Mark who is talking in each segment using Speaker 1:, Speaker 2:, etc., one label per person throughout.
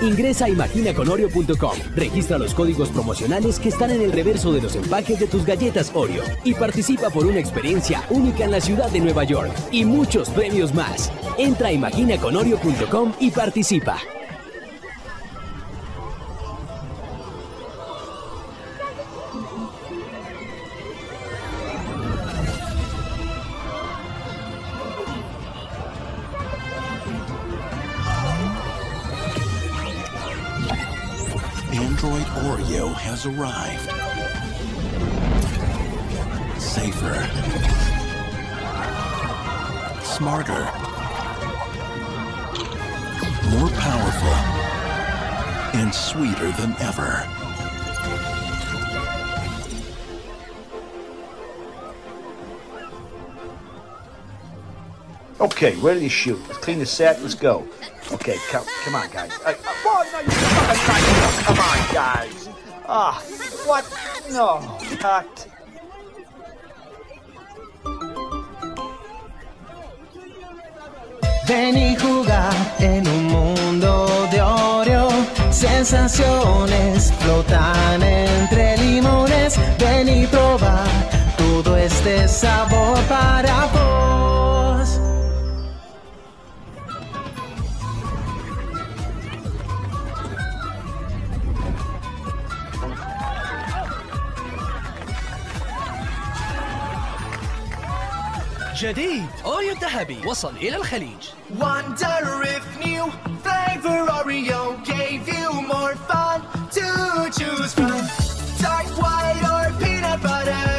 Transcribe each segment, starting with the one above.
Speaker 1: Ingresa a imaginaconoreo.com, registra los códigos promocionales que están en el reverso de los empaques de tus galletas Oreo y participa por una experiencia única en la ciudad de Nueva York y muchos premios más. Entra a imaginaconoreo.com y participa.
Speaker 2: Android Oreo has arrived. Safer. Smarter. More powerful. And sweeter than ever.
Speaker 3: Okay, ready to shoot. Let's clean the set. Let's go. Okay, come, come on, guys. Uh, uh, come on, guys. Ah, what? No, cut.
Speaker 4: Jugar en un mundo de Oreo. Sensaciones flotan entre limones. Probar todo este sabor para.
Speaker 5: جديد أوريو الذهبي وصل إلى الخليج
Speaker 6: Wonder if new flavor Oreo gave you more fun to choose from. Dark white or peanut butter,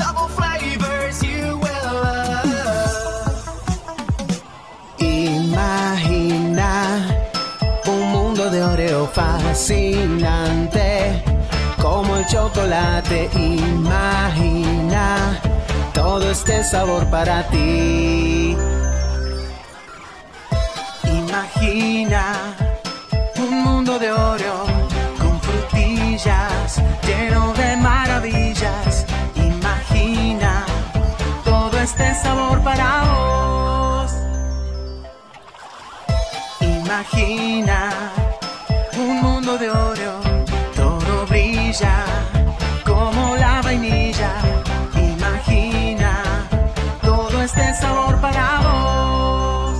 Speaker 6: double flavors you will love.
Speaker 4: Imagina un mundo de Oreo fascinante como el chocolate. Imagina todo este sabor para ti. Imagina un mundo de Oreo con frutillas lleno de maravillas. Imagina todo este sabor para vos. Imagina sabor para vos.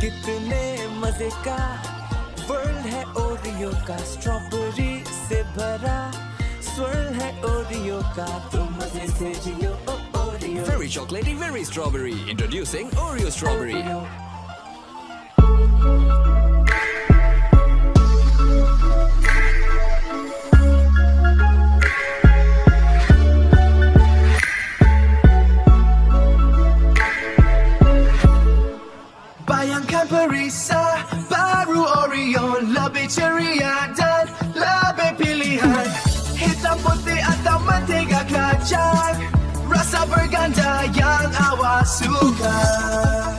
Speaker 7: कितने मजे का वर्ल्ड है ओरियो का स्ट्रॉबेरी से भरा स्वर्ल है ओरियो का तो मजे से जियो ओ Oreo
Speaker 5: Very chocolatey, very strawberry. Introducing Oreo Strawberry.
Speaker 6: Bayangkan Suka.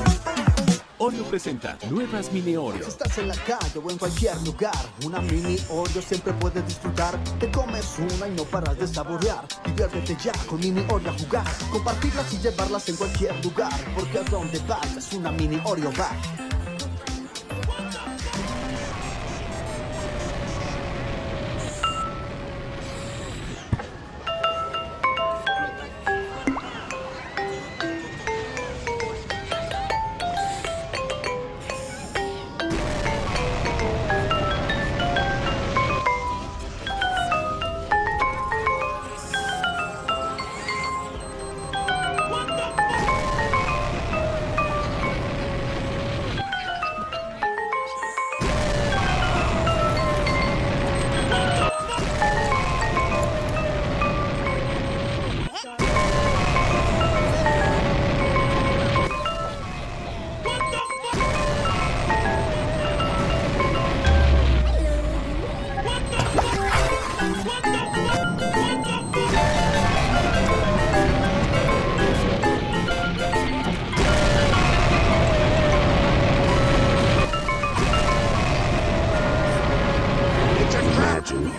Speaker 8: Oreo presenta nuevas mini Oreo.
Speaker 9: Si estás en la calle o en cualquier lugar, una mini Oreo siempre puedes disfrutar. Te comes una y no paras de saborear. Diviértete ya con mini Oreo a jugar. Compartirlas y llevarlas en cualquier lugar. Porque a donde vayas, una mini Oreo va.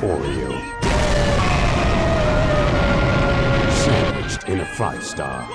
Speaker 10: for you. Sandwiched in a five
Speaker 11: star.